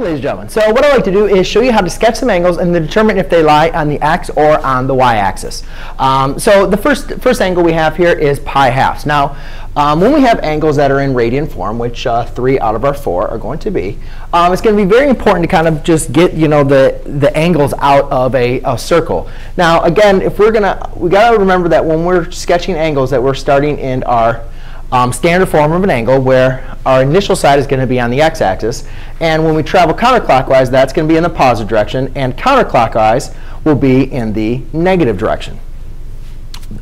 Ladies and gentlemen. So what I like to do is show you how to sketch some angles and determine if they lie on the x or on the y-axis. Um, so the first, first angle we have here is pi halves. Now, um, when we have angles that are in radian form, which uh, three out of our four are going to be, um, it's going to be very important to kind of just get you know the the angles out of a, a circle. Now, again, if we're gonna, we got to remember that when we're sketching angles, that we're starting in our um, standard form of an angle where our initial side is going to be on the x-axis. And when we travel counterclockwise, that's going to be in the positive direction. And counterclockwise will be in the negative direction.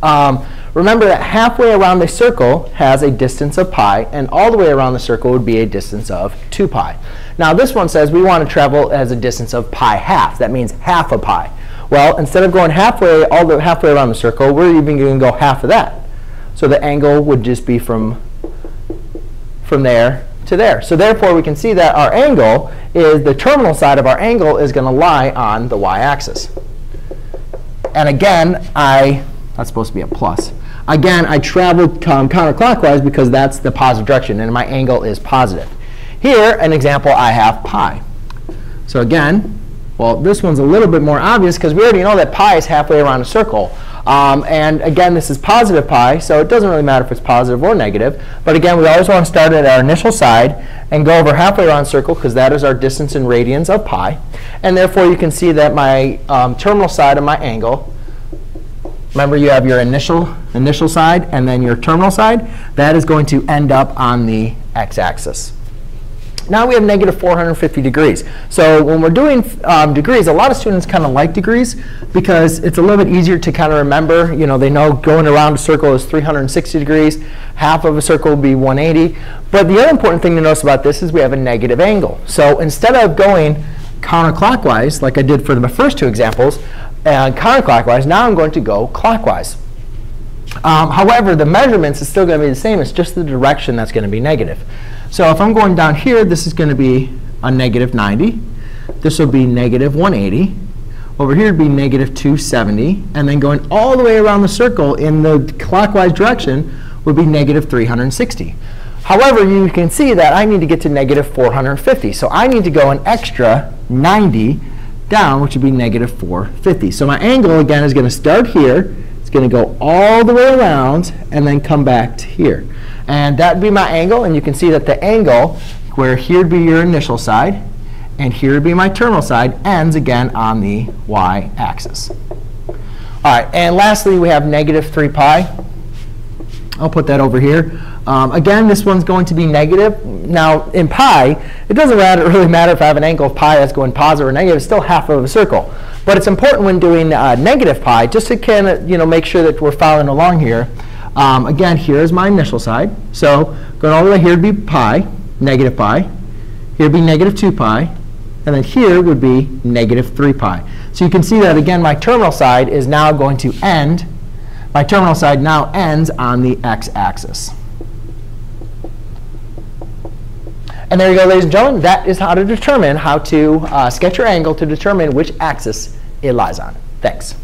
Um, remember that halfway around the circle has a distance of pi. And all the way around the circle would be a distance of 2 pi. Now this one says we want to travel as a distance of pi half. That means half a pi. Well, instead of going halfway, all the halfway around the circle, we're even going to go half of that. So the angle would just be from, from there to there. So therefore, we can see that our angle is, the terminal side of our angle is going to lie on the y-axis. And again, I, that's supposed to be a plus. Again, I traveled um, counterclockwise because that's the positive direction, and my angle is positive. Here, an example, I have pi. So again, well, this one's a little bit more obvious because we already know that pi is halfway around a circle. Um, and again, this is positive pi, so it doesn't really matter if it's positive or negative. But again, we always want to start at our initial side and go over halfway around the circle because that is our distance in radians of pi. And therefore, you can see that my um, terminal side of my angle, remember you have your initial, initial side and then your terminal side, that is going to end up on the x-axis. Now we have negative 450 degrees. So when we're doing um, degrees, a lot of students kind of like degrees because it's a little bit easier to kind of remember. You know, they know going around a circle is 360 degrees. Half of a circle will be 180. But the other important thing to notice about this is we have a negative angle. So instead of going counterclockwise, like I did for the first two examples, and counterclockwise, now I'm going to go clockwise. Um, however, the measurements is still going to be the same. It's just the direction that's going to be negative. So if I'm going down here, this is going to be a negative 90. This will be negative 180. Over here would be negative 270. And then going all the way around the circle in the clockwise direction would be negative 360. However, you can see that I need to get to negative 450. So I need to go an extra 90 down, which would be negative 450. So my angle, again, is going to start here. It's going to go all the way around and then come back to here. And that would be my angle. And you can see that the angle, where here would be your initial side, and here would be my terminal side, ends again on the y-axis. All right, and lastly, we have negative 3 pi. I'll put that over here. Um, again, this one's going to be negative. Now, in pi, it doesn't really matter if I have an angle of pi that's going positive or negative. It's still half of a circle. But it's important when doing uh, negative pi, just to kind of you know, make sure that we're following along here, um, again, here's my initial side. So going all the way here would be pi, negative pi. Here would be negative 2 pi. And then here would be negative 3 pi. So you can see that, again, my terminal side is now going to end. My terminal side now ends on the x-axis. And there you go, ladies and gentlemen. That is how to determine how to uh, sketch your angle to determine which axis it lies on. Thanks.